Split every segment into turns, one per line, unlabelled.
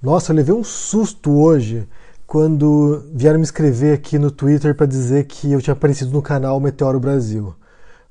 Nossa, eu levei um susto hoje quando vieram me escrever aqui no Twitter para dizer que eu tinha aparecido no canal Meteoro Brasil.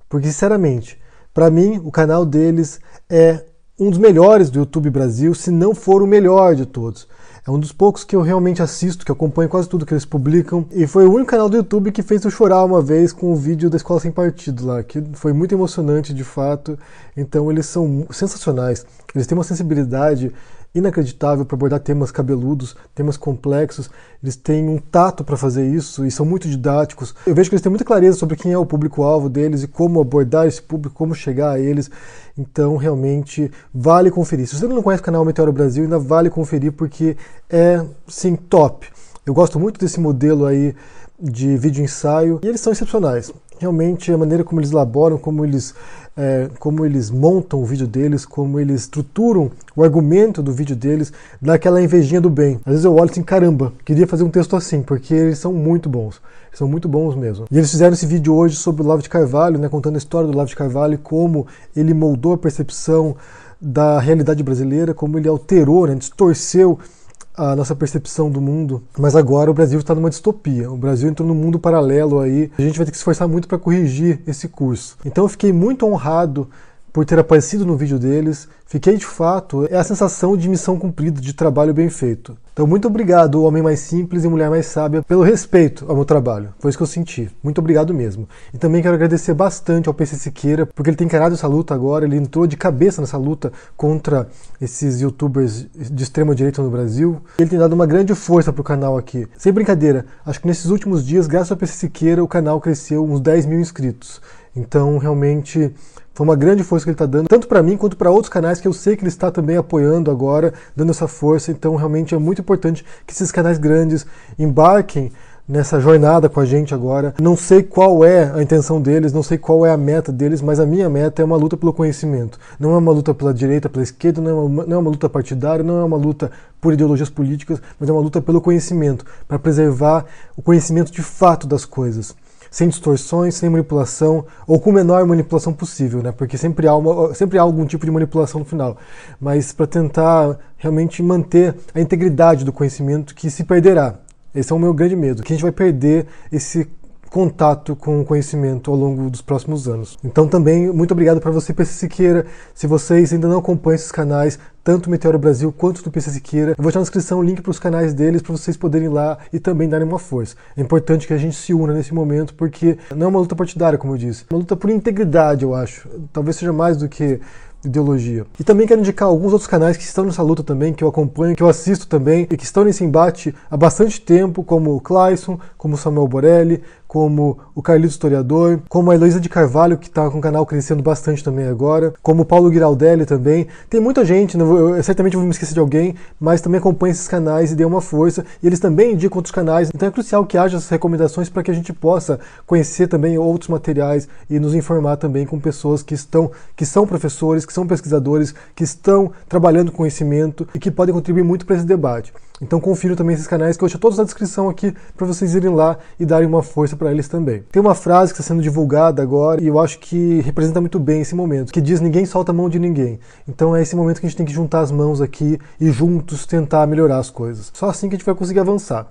Porque, sinceramente, para mim, o canal deles é um dos melhores do YouTube Brasil, se não for o melhor de todos. É um dos poucos que eu realmente assisto, que acompanho quase tudo que eles publicam. E foi o único canal do YouTube que fez eu chorar uma vez com o vídeo da Escola Sem Partido lá, que foi muito emocionante de fato. Então eles são sensacionais. Eles têm uma sensibilidade inacreditável para abordar temas cabeludos, temas complexos. Eles têm um tato para fazer isso e são muito didáticos. Eu vejo que eles têm muita clareza sobre quem é o público-alvo deles e como abordar esse público, como chegar a eles. Então, realmente, vale conferir. Se você não conhece o canal Meteoro Brasil, ainda vale conferir porque é, sim, top. Eu gosto muito desse modelo aí de vídeo ensaio e eles são excepcionais. Realmente a maneira como eles elaboram, como eles, é, como eles montam o vídeo deles, como eles estruturam o argumento do vídeo deles, dá aquela invejinha do bem. Às vezes eu olho assim, caramba, queria fazer um texto assim, porque eles são muito bons. São muito bons mesmo. E eles fizeram esse vídeo hoje sobre o Lavo de Carvalho, né, contando a história do Lavo de Carvalho como ele moldou a percepção da realidade brasileira, como ele alterou, né, distorceu a nossa percepção do mundo, mas agora o Brasil está numa distopia. O Brasil entrou num mundo paralelo aí. A gente vai ter que se esforçar muito para corrigir esse curso. Então eu fiquei muito honrado por ter aparecido no vídeo deles. Fiquei de fato, é a sensação de missão cumprida, de trabalho bem feito. Então, muito obrigado, homem mais simples e mulher mais sábia, pelo respeito ao meu trabalho. Foi isso que eu senti. Muito obrigado mesmo. E também quero agradecer bastante ao PC Siqueira, porque ele tem encarado essa luta agora, ele entrou de cabeça nessa luta contra esses youtubers de extrema direita no Brasil. Ele tem dado uma grande força pro canal aqui. Sem brincadeira, acho que nesses últimos dias, graças ao PC Siqueira, o canal cresceu uns 10 mil inscritos. Então, realmente, foi uma grande força que ele está dando, tanto para mim quanto para outros canais que eu sei que ele está também apoiando agora, dando essa força. Então, realmente é muito importante que esses canais grandes embarquem nessa jornada com a gente agora. Não sei qual é a intenção deles, não sei qual é a meta deles, mas a minha meta é uma luta pelo conhecimento. Não é uma luta pela direita, pela esquerda, não é uma, não é uma luta partidária, não é uma luta por ideologias políticas, mas é uma luta pelo conhecimento, para preservar o conhecimento de fato das coisas sem distorções, sem manipulação, ou com menor manipulação possível, né? Porque sempre há, uma, sempre há algum tipo de manipulação no final. Mas para tentar realmente manter a integridade do conhecimento que se perderá. Esse é o meu grande medo, que a gente vai perder esse contato com o conhecimento ao longo dos próximos anos. Então também muito obrigado para você, PC Siqueira. Se vocês ainda não acompanham esses canais, tanto o Meteoro Brasil quanto do PC Siqueira, eu vou deixar na descrição o link para os canais deles para vocês poderem ir lá e também darem uma força. É importante que a gente se una nesse momento porque não é uma luta partidária, como eu disse, é uma luta por integridade, eu acho. Talvez seja mais do que ideologia. E também quero indicar alguns outros canais que estão nessa luta também, que eu acompanho, que eu assisto também e que estão nesse embate há bastante tempo, como o Clayson, como o Samuel Borelli, como o Carlito Historiador, como a Heloísa de Carvalho, que está com o canal crescendo bastante também agora, como o Paulo Giraldelli também. Tem muita gente, eu, eu, certamente vou me esquecer de alguém, mas também acompanha esses canais e dê uma força. E eles também indicam outros canais, então é crucial que haja essas recomendações para que a gente possa conhecer também outros materiais e nos informar também com pessoas que estão, que são professores, que são pesquisadores, que estão trabalhando conhecimento e que podem contribuir muito para esse debate. Então confiro também esses canais que eu deixo todos na descrição aqui para vocês irem lá e darem uma força para eles também. Tem uma frase que está sendo divulgada agora e eu acho que representa muito bem esse momento, que diz ninguém solta a mão de ninguém. Então é esse momento que a gente tem que juntar as mãos aqui e juntos tentar melhorar as coisas. Só assim que a gente vai conseguir avançar.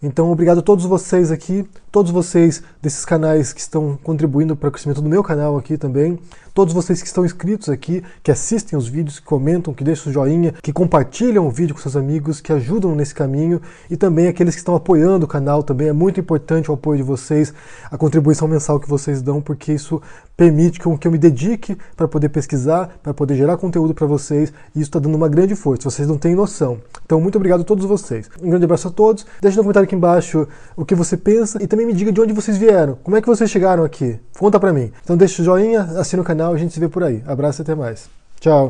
Então, obrigado a todos vocês aqui, todos vocês desses canais que estão contribuindo para o crescimento do meu canal aqui também, todos vocês que estão inscritos aqui, que assistem os vídeos, que comentam, que deixam o joinha, que compartilham o vídeo com seus amigos, que ajudam nesse caminho, e também aqueles que estão apoiando o canal também. É muito importante o apoio de vocês, a contribuição mensal que vocês dão, porque isso permite que eu me dedique para poder pesquisar, para poder gerar conteúdo para vocês, e isso está dando uma grande força, vocês não têm noção. Então, muito obrigado a todos vocês. Um grande abraço a todos. Deixe no comentário aqui embaixo o que você pensa e também me diga de onde vocês vieram. Como é que vocês chegaram aqui? Conta pra mim. Então deixa o joinha, assina o canal e a gente se vê por aí. Abraço e até mais. Tchau.